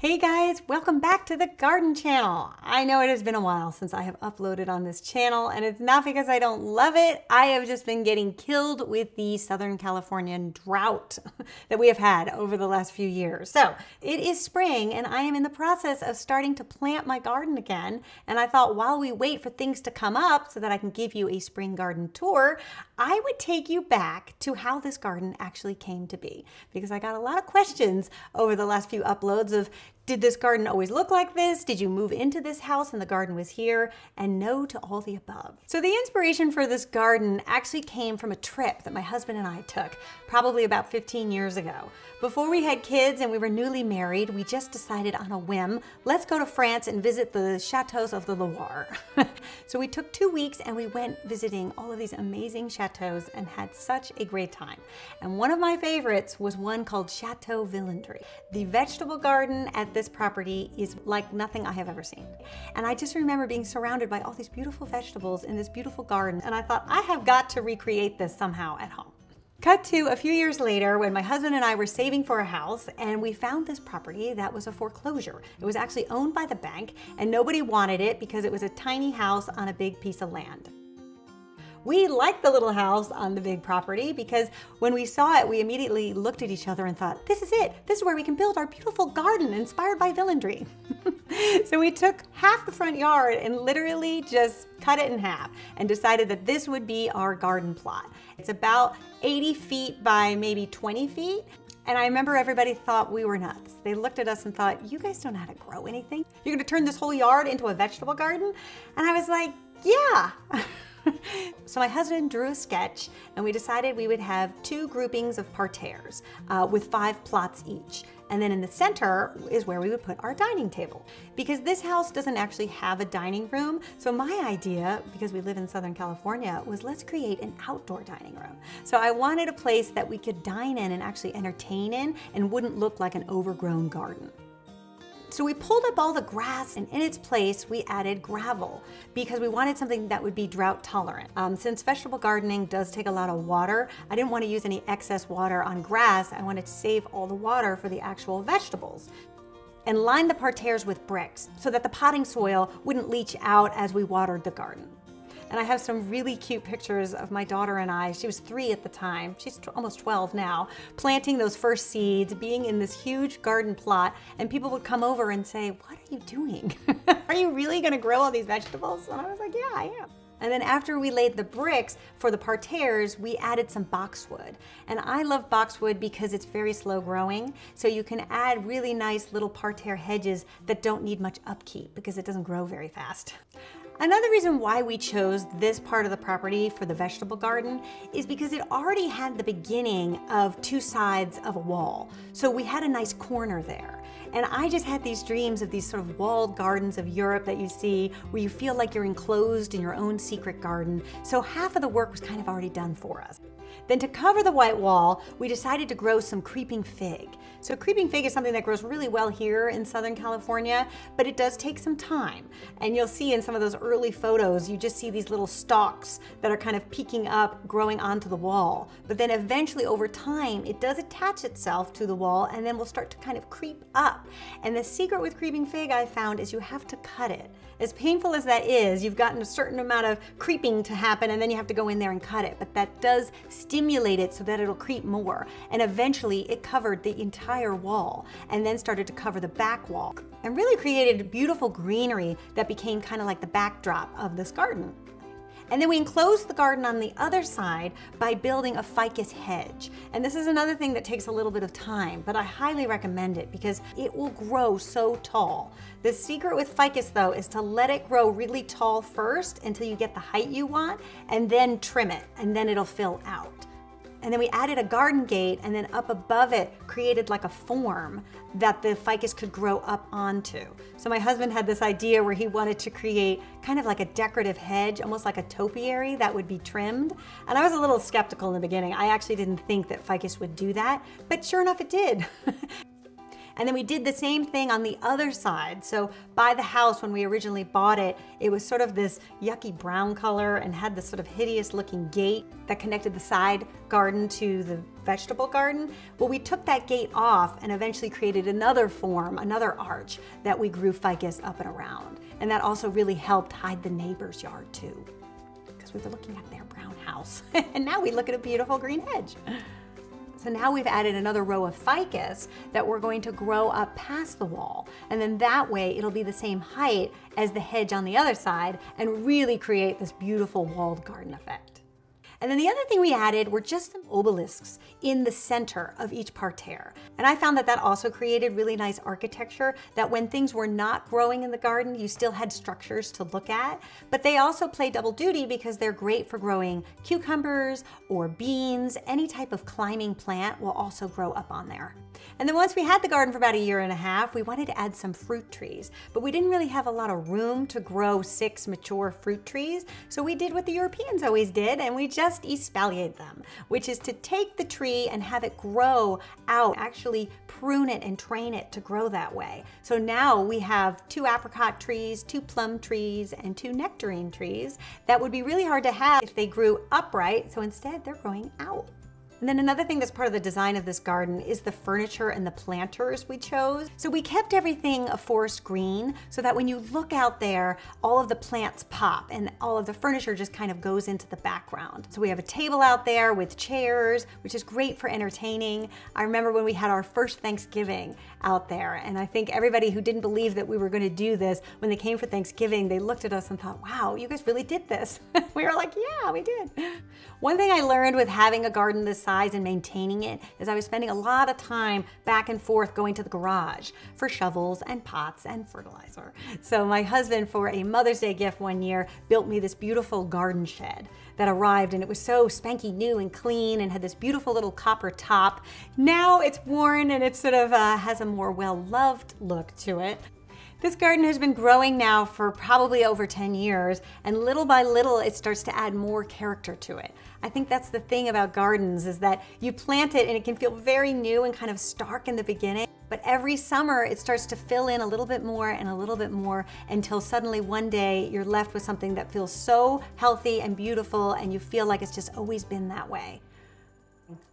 Hey guys, welcome back to the Garden Channel. I know it has been a while since I have uploaded on this channel, and it's not because I don't love it. I have just been getting killed with the Southern Californian drought that we have had over the last few years. So it is spring, and I am in the process of starting to plant my garden again. And I thought while we wait for things to come up so that I can give you a spring garden tour, I would take you back to how this garden actually came to be because I got a lot of questions over the last few uploads of did this garden always look like this? Did you move into this house and the garden was here? And no to all the above. So the inspiration for this garden actually came from a trip that my husband and I took probably about 15 years ago. Before we had kids and we were newly married, we just decided on a whim, let's go to France and visit the chateaus of the Loire. so we took two weeks and we went visiting all of these amazing chateaus and had such a great time. And one of my favorites was one called Chateau Villandry. The vegetable garden at this property is like nothing I have ever seen. And I just remember being surrounded by all these beautiful vegetables in this beautiful garden. And I thought, I have got to recreate this somehow at home. Cut to a few years later when my husband and I were saving for a house and we found this property that was a foreclosure. It was actually owned by the bank and nobody wanted it because it was a tiny house on a big piece of land. We liked the little house on the big property because when we saw it, we immediately looked at each other and thought, this is it. This is where we can build our beautiful garden inspired by Villandry. so we took half the front yard and literally just cut it in half and decided that this would be our garden plot. It's about 80 feet by maybe 20 feet. And I remember everybody thought we were nuts. They looked at us and thought, you guys don't know how to grow anything. You're gonna turn this whole yard into a vegetable garden? And I was like, yeah. so my husband drew a sketch and we decided we would have two groupings of parterres uh, with five plots each. And then in the center is where we would put our dining table. Because this house doesn't actually have a dining room, so my idea, because we live in Southern California, was let's create an outdoor dining room. So I wanted a place that we could dine in and actually entertain in and wouldn't look like an overgrown garden. So we pulled up all the grass and in its place we added gravel because we wanted something that would be drought tolerant. Um, since vegetable gardening does take a lot of water, I didn't want to use any excess water on grass. I wanted to save all the water for the actual vegetables and line the parterres with bricks so that the potting soil wouldn't leach out as we watered the garden. And I have some really cute pictures of my daughter and I. She was three at the time. She's almost 12 now. Planting those first seeds, being in this huge garden plot. And people would come over and say, what are you doing? are you really gonna grow all these vegetables? And I was like, yeah, I am. And then after we laid the bricks for the parterres, we added some boxwood. And I love boxwood because it's very slow growing. So you can add really nice little parterre hedges that don't need much upkeep because it doesn't grow very fast. Another reason why we chose this part of the property for the vegetable garden is because it already had the beginning of two sides of a wall. So we had a nice corner there. And I just had these dreams of these sort of walled gardens of Europe that you see where you feel like you're enclosed in your own secret garden. So half of the work was kind of already done for us. Then to cover the white wall, we decided to grow some creeping fig. So creeping fig is something that grows really well here in Southern California, but it does take some time. And you'll see in some of those early photos, you just see these little stalks that are kind of peeking up, growing onto the wall. But then eventually over time, it does attach itself to the wall and then will start to kind of creep up. And the secret with creeping fig I found is you have to cut it. As painful as that is, you've gotten a certain amount of creeping to happen and then you have to go in there and cut it. But that does stimulate it so that it'll creep more. And eventually it covered the entire wall and then started to cover the back wall and really created beautiful greenery that became kind of like the backdrop of this garden. And then we enclosed the garden on the other side by building a ficus hedge. And this is another thing that takes a little bit of time, but I highly recommend it because it will grow so tall. The secret with ficus though is to let it grow really tall first until you get the height you want and then trim it and then it'll fill out. And then we added a garden gate and then up above it created like a form that the ficus could grow up onto. So my husband had this idea where he wanted to create kind of like a decorative hedge, almost like a topiary that would be trimmed. And I was a little skeptical in the beginning. I actually didn't think that ficus would do that, but sure enough it did. And then we did the same thing on the other side. So by the house, when we originally bought it, it was sort of this yucky brown color and had this sort of hideous looking gate that connected the side garden to the vegetable garden. Well, we took that gate off and eventually created another form, another arch that we grew ficus up and around. And that also really helped hide the neighbor's yard too, because we were looking at their brown house. and now we look at a beautiful green hedge. So now we've added another row of ficus that we're going to grow up past the wall. And then that way it'll be the same height as the hedge on the other side and really create this beautiful walled garden effect. And then the other thing we added were just some obelisks in the center of each parterre. And I found that that also created really nice architecture that when things were not growing in the garden, you still had structures to look at. But they also play double duty because they're great for growing cucumbers or beans. Any type of climbing plant will also grow up on there. And then once we had the garden for about a year and a half, we wanted to add some fruit trees, but we didn't really have a lot of room to grow six mature fruit trees. So we did what the Europeans always did, and we just espaliered them, which is to take the tree and have it grow out, actually prune it and train it to grow that way. So now we have two apricot trees, two plum trees, and two nectarine trees that would be really hard to have if they grew upright. So instead they're growing out. And then another thing that's part of the design of this garden is the furniture and the planters we chose. So we kept everything a forest green so that when you look out there, all of the plants pop and all of the furniture just kind of goes into the background. So we have a table out there with chairs, which is great for entertaining. I remember when we had our first Thanksgiving out there, and I think everybody who didn't believe that we were gonna do this, when they came for Thanksgiving, they looked at us and thought, wow, you guys really did this. we were like, yeah, we did. One thing I learned with having a garden this size and maintaining it is I was spending a lot of time back and forth going to the garage for shovels and pots and fertilizer. So my husband, for a Mother's Day gift one year, built me this beautiful garden shed that arrived and it was so spanky new and clean and had this beautiful little copper top. Now it's worn and it sort of uh, has a more well-loved look to it. This garden has been growing now for probably over 10 years, and little by little it starts to add more character to it. I think that's the thing about gardens is that you plant it and it can feel very new and kind of stark in the beginning, but every summer it starts to fill in a little bit more and a little bit more until suddenly one day you're left with something that feels so healthy and beautiful and you feel like it's just always been that way.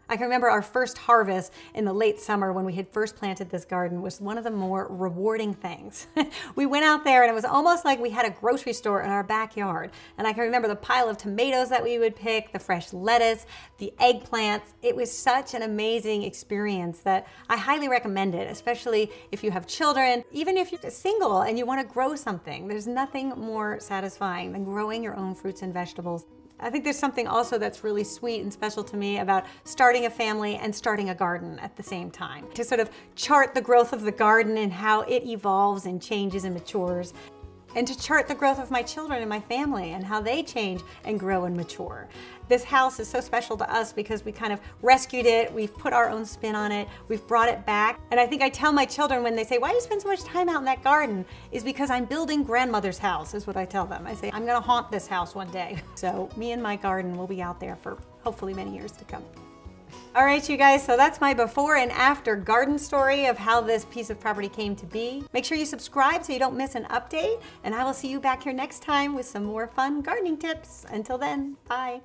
I can remember our first harvest in the late summer when we had first planted this garden was one of the more rewarding things. we went out there and it was almost like we had a grocery store in our backyard. And I can remember the pile of tomatoes that we would pick, the fresh lettuce, the eggplants. It was such an amazing experience that I highly recommend it, especially if you have children, even if you're single and you want to grow something. There's nothing more satisfying than growing your own fruits and vegetables. I think there's something also that's really sweet and special to me about starting a family and starting a garden at the same time. To sort of chart the growth of the garden and how it evolves and changes and matures and to chart the growth of my children and my family and how they change and grow and mature. This house is so special to us because we kind of rescued it, we've put our own spin on it, we've brought it back. And I think I tell my children when they say, why do you spend so much time out in that garden? Is because I'm building grandmother's house, is what I tell them. I say, I'm gonna haunt this house one day. So me and my garden will be out there for hopefully many years to come. All right, you guys, so that's my before and after garden story of how this piece of property came to be. Make sure you subscribe so you don't miss an update, and I will see you back here next time with some more fun gardening tips. Until then, bye.